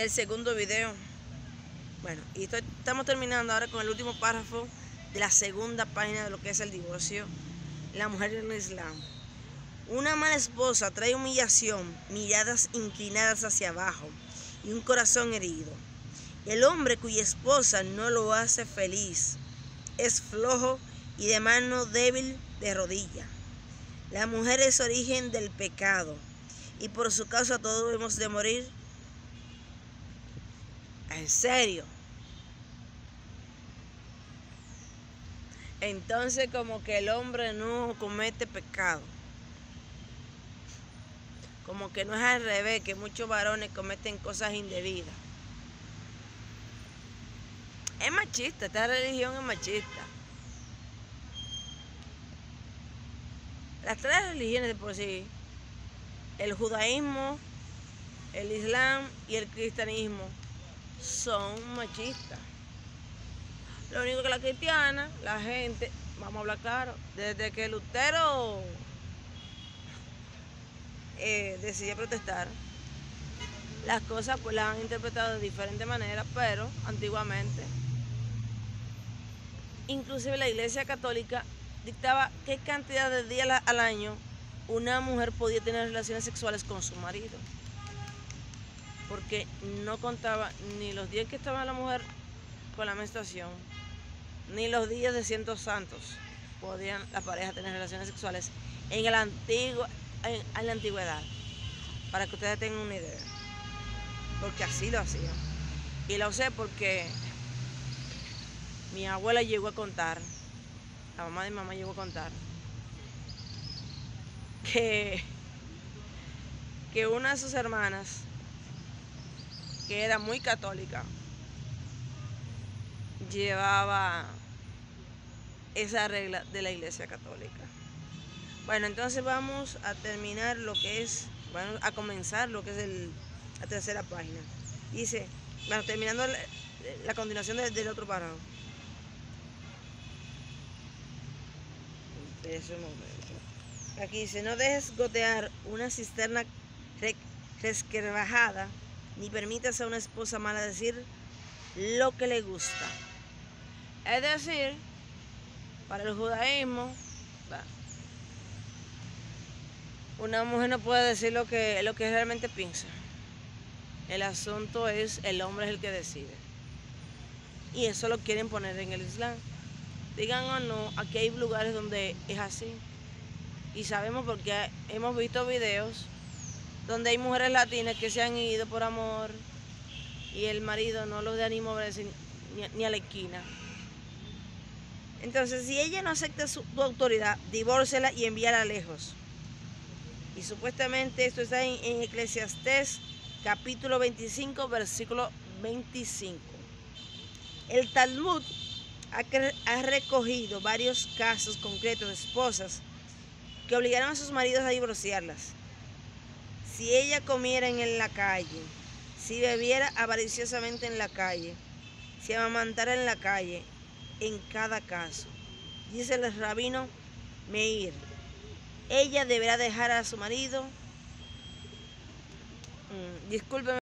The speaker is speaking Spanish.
Este es el segundo video. Bueno, y estamos terminando ahora con el último párrafo de la segunda página de lo que es el divorcio. La mujer en el Islam. Una mala esposa trae humillación, miradas inclinadas hacia abajo y un corazón herido. El hombre cuya esposa no lo hace feliz es flojo y de mano débil de rodilla. La mujer es origen del pecado y por su causa todos hemos de morir. En serio. Entonces como que el hombre no comete pecado. Como que no es al revés, que muchos varones cometen cosas indebidas. Es machista, esta religión es machista. Las tres religiones de por sí, el judaísmo, el islam y el cristianismo, son machistas. Lo único que la cristiana, la gente, vamos a hablar claro, desde que Lutero eh, decidió protestar, las cosas pues las han interpretado de diferentes maneras, pero antiguamente, inclusive la iglesia católica dictaba qué cantidad de días al año una mujer podía tener relaciones sexuales con su marido. Porque no contaba ni los días que estaba la mujer con la menstruación, ni los días de cientos santos podían la pareja tener relaciones sexuales en, el antiguo, en, en la antigüedad. Para que ustedes tengan una idea. Porque así lo hacían. Y lo sé porque mi abuela llegó a contar, la mamá de mi mamá llegó a contar, que, que una de sus hermanas, que era muy católica, llevaba esa regla de la iglesia católica. Bueno, entonces vamos a terminar lo que es, bueno, a comenzar lo que es el, la tercera página. Dice, bueno, terminando la, la continuación del, del otro párrafo. Aquí dice, no dejes gotear una cisterna re- resquebrajada, ni permitas a una esposa mala decir lo que le gusta. Es decir, para el judaísmo, una mujer no puede decir lo que, lo que realmente piensa. El asunto es, el hombre es el que decide. Y eso lo quieren poner en el Islam. Digan o no, aquí hay lugares donde es así. Y sabemos porque hemos visto videos donde hay mujeres latinas que se han ido por amor y el marido no los da ni moverse ni, ni a la esquina. Entonces, si ella no acepta su, tu autoridad, divórcela y envíala lejos. Y supuestamente esto está en, en Eclesiastés capítulo 25, versículo 25. El Talmud ha recogido varios casos concretos de esposas que obligaron a sus maridos a divorciarlas. Si ella comiera en la calle, si bebiera avariciosamente en la calle, si amamantara en la calle, en cada caso. Dice el rabino Meir, ella deberá dejar a su marido. Mm, discúlpeme.